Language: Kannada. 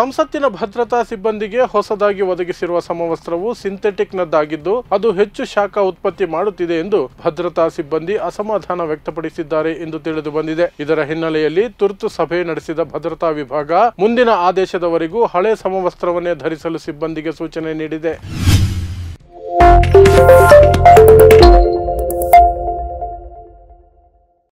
ಸಂಸತ್ತಿನ ಭದ್ರತಾ ಸಿಬ್ಬಂದಿಗೆ ಹೊಸದಾಗಿ ಒದಗಿಸಿರುವ ಸಮವಸ್ತ್ರವು ಸಿಂಥೆಟಿಕ್ನದ್ದಾಗಿದ್ದು, ಅದು ಹೆಚ್ಚು ಶಾಖ ಉತ್ಪತ್ತಿ ಮಾಡುತ್ತಿದೆ ಎಂದು ಭದ್ರತಾ ಸಿಬ್ಬಂದಿ ಅಸಮಾಧಾನ ವ್ಯಕ್ತಪಡಿಸಿದ್ದಾರೆ ಎಂದು ತಿಳಿದು ಬಂದಿದೆ. ಇದರ ಹಿನ್ನೆಲೆಯಲ್ಲಿ ತುರ್ತು ಸಭೆ ನಡೆಸಿದ ಭದ್ರತಾ ವಿಭಾಗ ಮುಂದಿನ ಆದೇಶದವರೆಗೂ ಹಳೆ ಸಮವಸ್ತ್ರವನ್ನೇ ಧರಿಸಲು ಸಿಬ್ಬಂದಿಗೆ ಸೂಚನೆ ನೀಡಿದೆ.